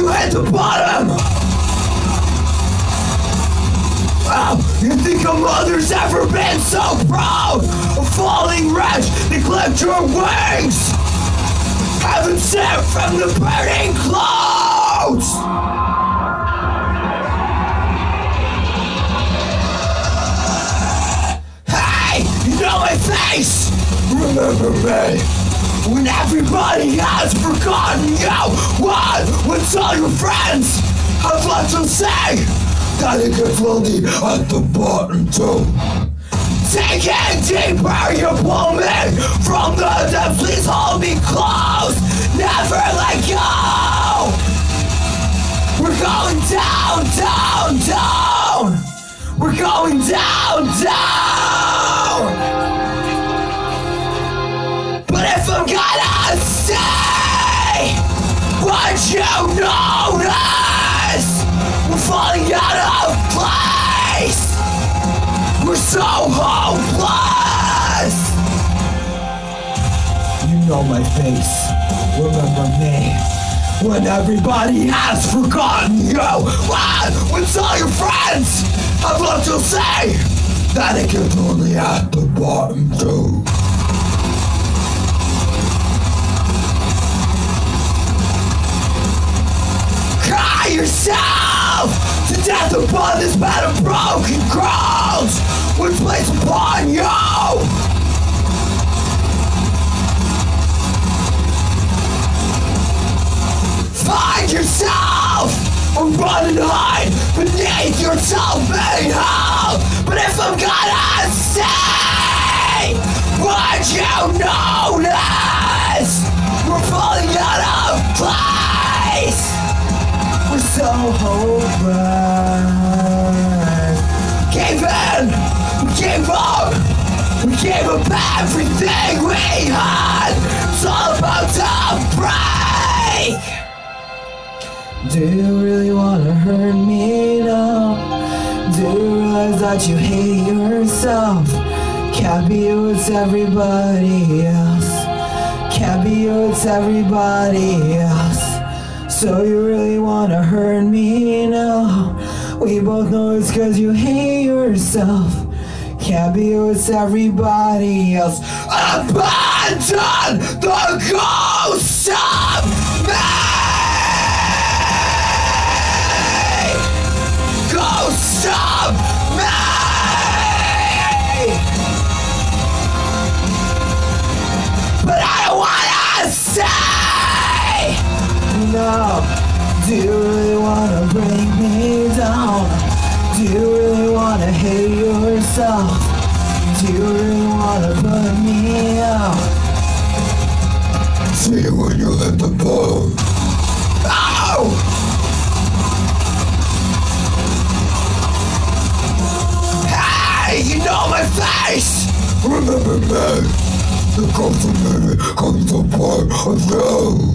at the bottom. Wow, you think a mother's ever been so proud? A falling wretch, neglect your wings. Heaven sent from the burning clouds. Hey, you know my face. Remember me. When everybody has forgotten you, what? When all your friends have left to say that it gets lonely at the bottom too. Take it deeper, you pull me from the depths. Please hold me close, never let go. We're going down, down, down. We're going down, down. What you notice? We're falling out of place. We're so hopeless. You know my face. Remember me. When everybody has forgotten you. When, when all your friends have left to say that it gets only at the bottom too. Yourself to death upon this bed of broken crowns was placed upon you. Find yourself or run and hide beneath your self-made hell. But if I'm gonna say what you notice, we're falling out of place. We're so. Gave in, we gave up, we gave up everything we had. It's all about to break. Do you really wanna hurt me now? Do you realize that you hate yourself? Can't be you, it's everybody else. Can't be you, it's everybody else. So you really wanna hurt me now? We both know it's cause you hate yourself. Can't be it's everybody else. Abandon the ghost No Do you really wanna bring me down? Do you really wanna hate yourself? Do you really wanna put me out? See you when you hit the bone Ow! You know my face! Remember me! The me comes apart of you!